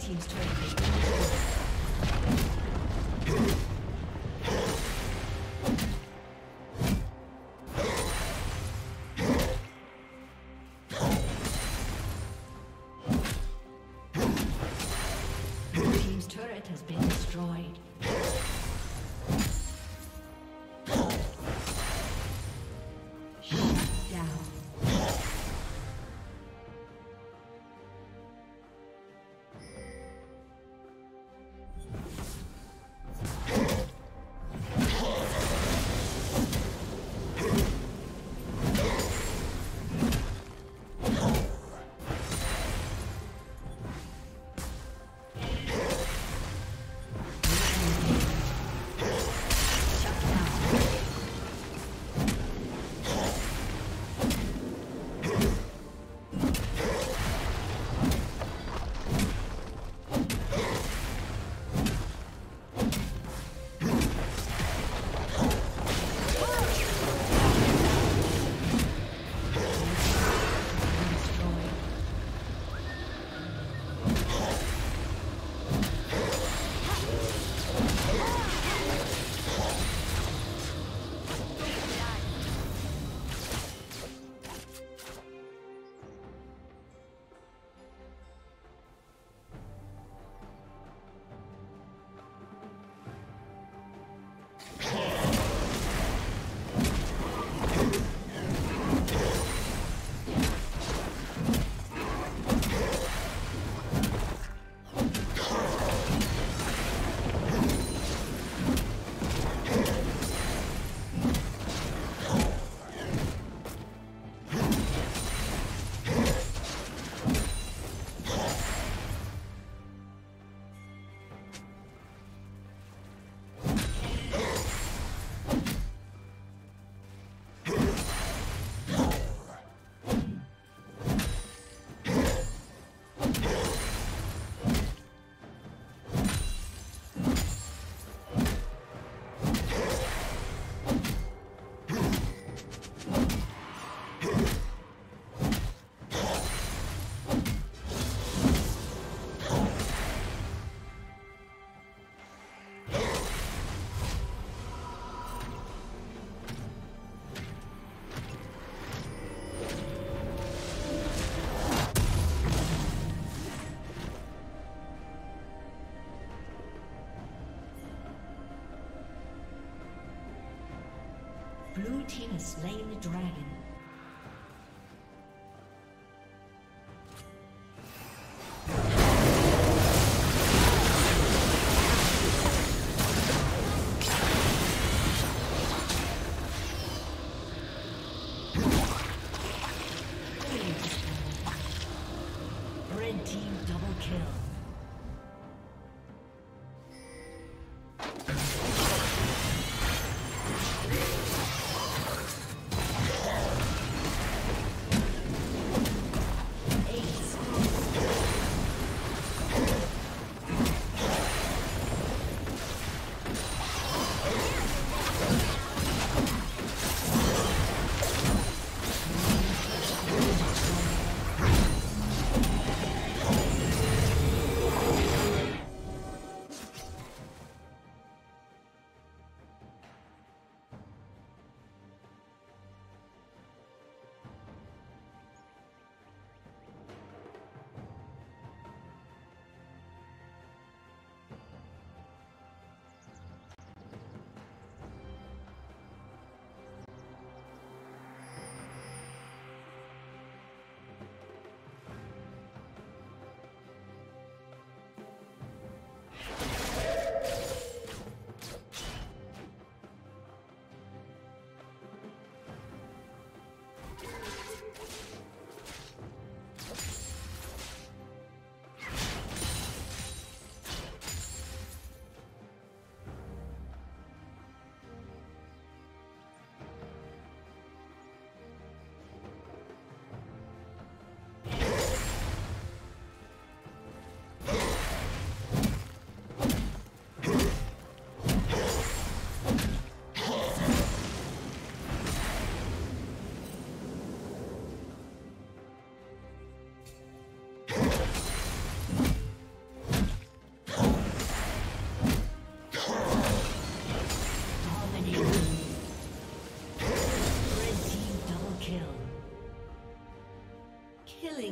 Team's turret has slain the dragon. Red team double kill.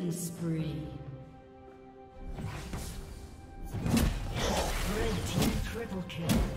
Killing spree. Red team triple kill.